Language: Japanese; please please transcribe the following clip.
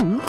うん？